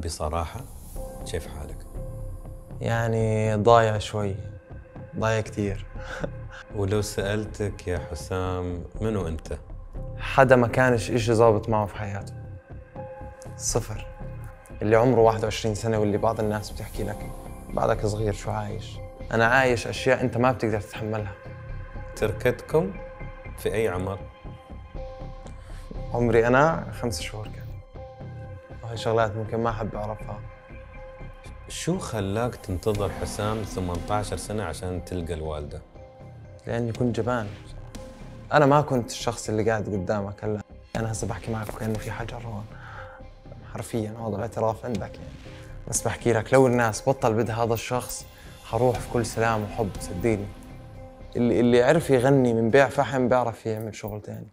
بصراحة كيف حالك؟ يعني ضايع شوي ضايع كثير ولو سألتك يا حسام منو أنت؟ حدا ما كانش إشي ظابط معه في حياته صفر اللي عمره 21 سنة واللي بعض الناس بتحكي لك بعدك صغير شو عايش أنا عايش أشياء أنت ما بتقدر تتحملها تركتكم في أي عمر؟ عمري أنا خمس شهور كان وهي شغلات ممكن ما أحب أعرفها. شو خلاك تنتظر حسام 18 سنة عشان تلقى الوالدة؟ لأني كنت جبان. أنا ما كنت الشخص اللي قاعد قدامك هلا. أنا هسه بحكي معك وكأنه في حجر هون. حرفيا هذا الاعتراف عندك يعني. بس بحكي لك لو الناس بطل بدها هذا الشخص حروح في كل سلام وحب صدقني. اللي اللي عرف يغني من بيع فحم بيعرف يعمل شغل تاني.